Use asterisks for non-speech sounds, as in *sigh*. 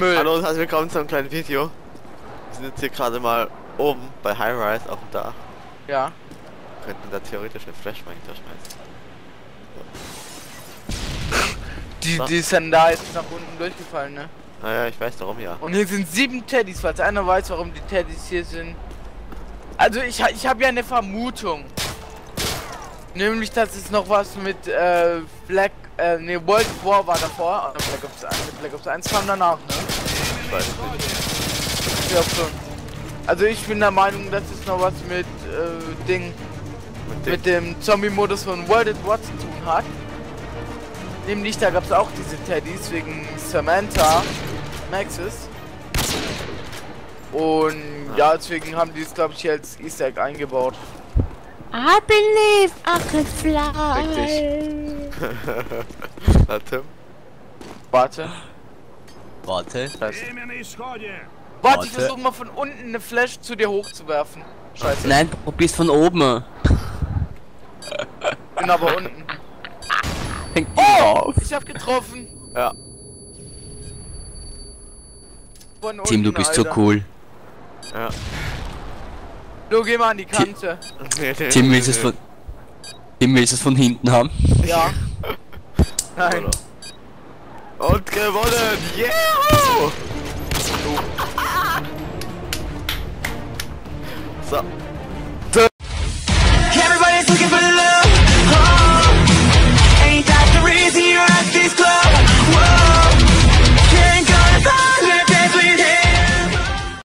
Also willkommen zu einem kleinen Video. Wir sind jetzt hier gerade mal oben bei High Rise auf dem Dach. Ja. Könnten da theoretisch eine Flashbang schmeißen. Die, So. die ist dann da jetzt nach unten durchgefallen, ne? Naja, ich weiß darum ja. Und hier sind sieben Teddys, falls einer weiß, warum die Teddys hier sind. Also ich, ich habe ja eine Vermutung. Nämlich, dass es noch was mit äh, Black, äh, ne, World War war davor. Und Black Ops 1, Black Ops 1 kam danach, ne? Ich weiß nicht. Ich glaub schon. Also ich bin der Meinung, dass es noch was mit äh, Ding, Mit dem, mit dem Zombie-Modus von World at War zu tun hat. Nämlich, da gab es auch diese Teddys wegen Samantha Maxis. Und ja, deswegen haben die es, glaube ich, als Easter Egg eingebaut. I believe I can fly. *laughs* Warte. Warte. Scheiße. Warte. Warte, ich versuche mal von unten eine Flash zu dir hochzuwerfen. Scheiße. Nein, du probierst von oben. Bin *laughs* aber unten. Hängt Oh! Ich hab getroffen. Ja. Von unten, Tim, du bist so Alter. cool. Ja. Du geh mal an die Kante. Tim willst es von. Tim willst es von hinten haben. Ja. *laughs* Nein. Und gewonnen! Yeah! So.